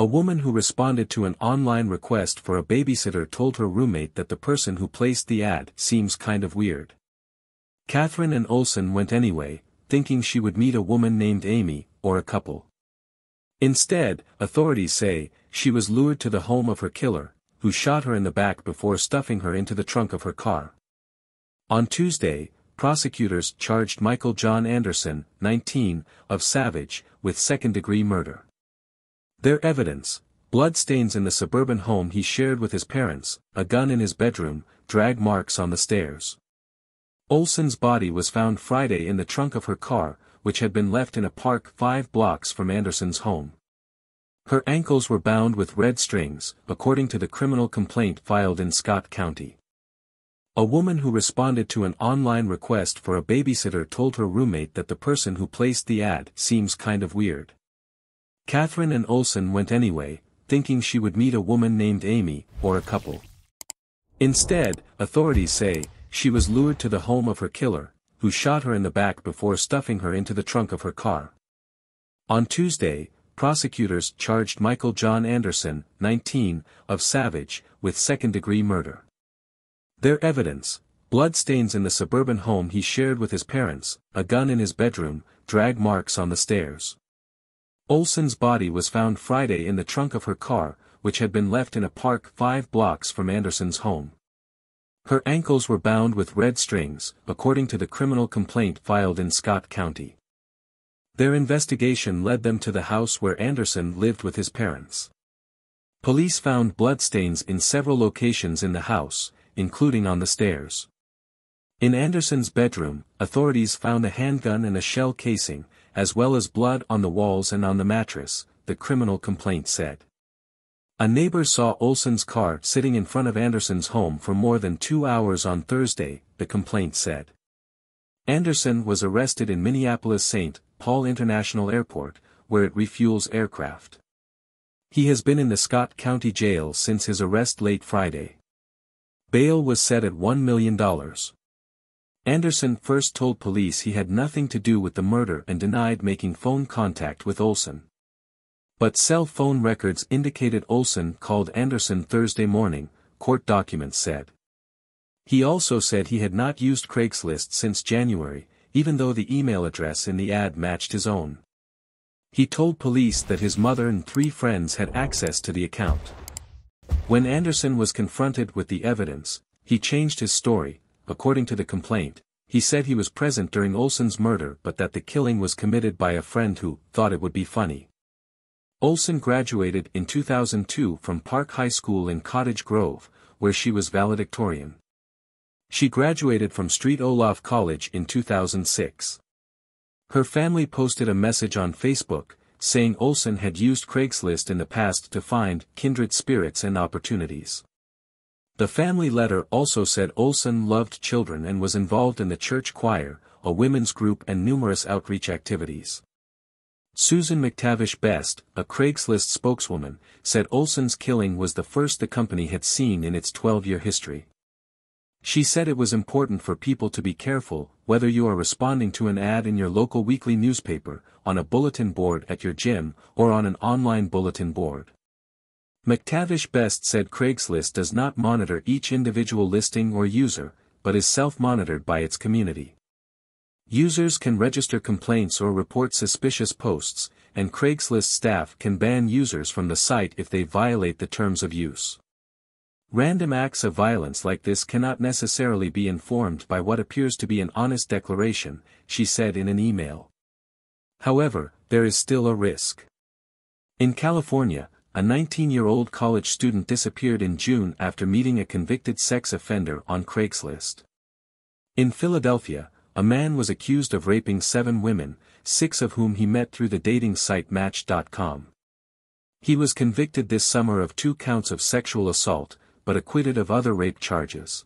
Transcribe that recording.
A woman who responded to an online request for a babysitter told her roommate that the person who placed the ad seems kind of weird. Katherine Ann Olson went anyway, thinking she would meet a woman named Amy, or a couple. Instead, authorities say, she was lured to the home of her killer, who shot her in the back before stuffing her into the trunk of her car. On Tuesday, prosecutors charged Michael John Anderson, 19, of Savage, with second-degree murder. Their evidence, bloodstains in the suburban home he shared with his parents, a gun in his bedroom, drag marks on the stairs. Olson's body was found Friday in the trunk of her car, which had been left in a park five blocks from Anderson's home. Her ankles were bound with red strings, according to the criminal complaint filed in Scott County. A woman who responded to an online request for a babysitter told her roommate that the person who placed the ad seems kind of weird. Katherine Ann Olson went anyway, thinking she would meet a woman named Amy, or a couple. Instead, authorities say, she was lured to the home of her killer, who shot her in the back before stuffing her into the trunk of her car. On Tuesday, prosecutors charged Michael John Anderson, 19, of Savage, with second-degree murder. Their evidence, bloodstains in the suburban home he shared with his parents, a gun in his bedroom, drag marks on the stairs. Olson's body was found Friday in the trunk of her car, which had been left in a park five blocks from Anderson's home. Her ankles were bound with red strings, according to the criminal complaint filed in Scott County. Their investigation led them to the house where Anderson lived with his parents. Police found bloodstains in several locations in the house, including on the stairs. In Anderson's bedroom, authorities found a handgun and a shell casing, as well as blood on the walls and on the mattress, the criminal complaint said. A neighbor saw Olson's car sitting in front of Anderson's home for more than two hours on Thursday, the complaint said. Anderson was arrested in Minneapolis-St. Paul International Airport, where it refuels aircraft. He has been in the Scott County Jail since his arrest late Friday. Bail was set at $1 million. Anderson first told police he had nothing to do with the murder and denied making phone contact with Olson. But cell phone records indicated Olson called Anderson Thursday morning, court documents said. He also said he had not used Craigslist since January, even though the email address in the ad matched his own. He told police that his mother and three friends had access to the account. When Anderson was confronted with the evidence, he changed his story, according to the complaint, he said he was present during Olson's murder but that the killing was committed by a friend who thought it would be funny. Olson graduated in 2002 from Park High School in Cottage Grove, where she was valedictorian. She graduated from St. Olaf College in 2006. Her family posted a message on Facebook, saying Olson had used Craigslist in the past to find kindred spirits and opportunities. The family letter also said Olson loved children and was involved in the church choir, a women's group and numerous outreach activities. Susan McTavish Best, a Craigslist spokeswoman, said Olson's killing was the first the company had seen in its 12-year history. She said it was important for people to be careful, whether you are responding to an ad in your local weekly newspaper, on a bulletin board at your gym, or on an online bulletin board. McTavish Best said Craigslist does not monitor each individual listing or user, but is self-monitored by its community. Users can register complaints or report suspicious posts, and Craigslist staff can ban users from the site if they violate the terms of use. Random acts of violence like this cannot necessarily be informed by what appears to be an honest declaration, she said in an email. However, there is still a risk. In California, a 19-year-old college student disappeared in June after meeting a convicted sex offender on Craigslist. In Philadelphia, a man was accused of raping seven women, six of whom he met through the dating site Match.com. He was convicted this summer of two counts of sexual assault, but acquitted of other rape charges.